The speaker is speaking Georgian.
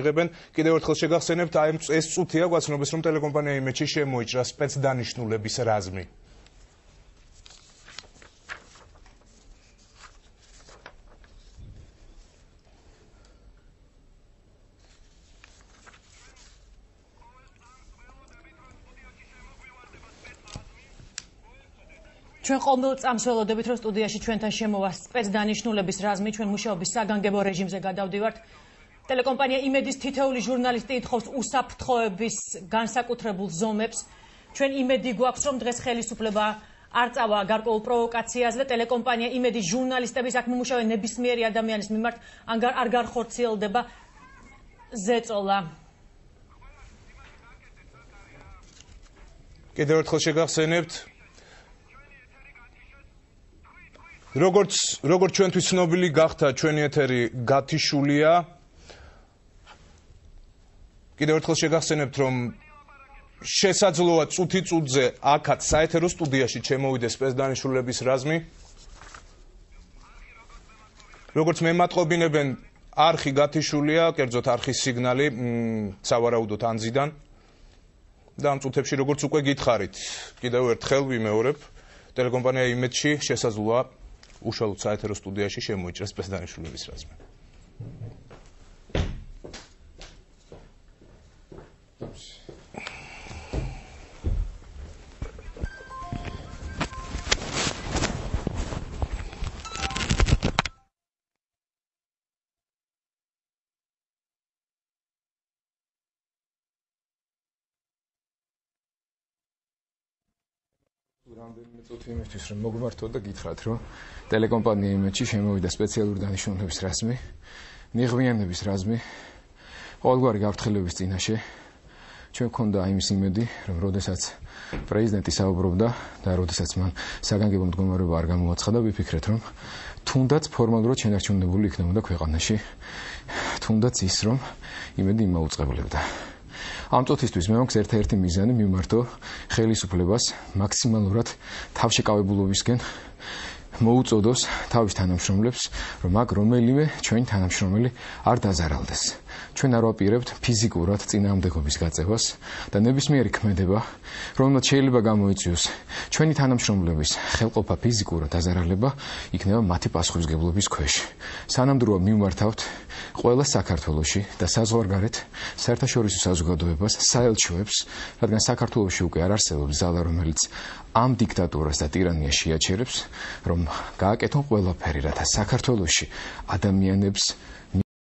იღებენ კიდევ ერთხელ შეგახსენებთ აი ეს წუთია გვაცნობს რომ ტელეკომპანია იმედში შემოიჭრა სპეცდანიშნულების რაზმი. ჩვენ ყოველ წამს ველოდებით რომ სტუდიაში ჩვენთან შემოვა სპეცდანიშნულების რაზმი ჩვენ მუშაობის საგანგებო რეჟიმზე გადავდივართ ტელეკომპანია იმედის თითეული ჟურნალისტი ითხოვს უსაფრთხოების განსაკუთრებულ ზომებს. ჩვენ იმედი გვაქვს რომ დღეს ხელისუფლება არ წავა გარკვეულ პროვოკაციაზე. და ტელეკომპანია იმედის ჟურნალისტების აქ მომუშავე ნებისმიერი ადამიანის მიმართ არ გარხორციელდება. ზეწოლა. კიდევ ერთხელ შეგახსენებთ როგორც როგორც ჩვენთვის ცნობილი გახდა ჩვენი ეთერი გათიშულია კიდევ ერთხელ შეგახსენებთ რომ შესაძლოა წუთი წუთზე აქაც საეთერო სტუდიაში ჩემოვიდეს სპეცდანიშნულების რაზმი როგორც მემატყობინებენ არხი გათიშულია კერძოდ არხის სიგნალი სავარაუდოდ ანზიდან და ამ წუთებში როგორც უკვე გითხარით კიდევ ერთხელ ვიმეორებ ტელეკომპანია იმედში შესაძლოა უშუალოდ საეთერო სტუდიაში შემოიჭრას პრეზიდენტიშვილების რაზმი. რამდენიმე წუთი იმისთვის რომ მოგმართოთ და გითხრათ რომ ტელეკომპანია იმედში შემოვიდა სპეციალური დანიშნულების რაზმი ნიღბიანების რაზმი ყოველგვარი გაფრთხილების წინაშე. ჩვენ გქონდა იმის იმედი რომ როდესაც პრეზიდენტი საუბრობდა და როდესაც მან საგანგებო მდგომარეობა არ გამოაცხადა ვიფიქრეთ რომ თუნდაც ფორმალურად შენარჩუნებული იქნებოდა ქვეყანაში. თუნდაც ის რომ იმედი იმაუწყებლებდა ამ წუთისთვის მე მაქვს ერთ-ერთი მიზანი მიმართო ხელისუფლებას მაქსიმალურად თავშეკავებულობისკენ მოუწოდოს თავის თანამშრომლებს, რომ აქ რომელიმე ჩვენი თანამშრომელი არ დაზარალდეს. ჩვენ არ ვაპირებთ ფიზიკურად წინააღმდეგობის გაწევას და ნებისმიერი ქმედება, რომელმაც შეიძლება გამოიწვიოს ჩვენი თანამშრომლების ხელყოფა ფიზიკურად დაზარალება, იქნება მათი პასუხისგებლობის ქვეშ. სანამდროა მიმართავთ ყველა საქართველოსი და საზღვარგარეთ საერთაშორისო საზოგადოებას, საელჩოებს, რადგან საქართველოსი უკვე არ არსებობს ზალა, რომელიც ამ დიქტატურას და ტირანიას შეაჩერებს, რომ გააკეთონ ყველაფერი, რათა საქართველოსი ადამიანებს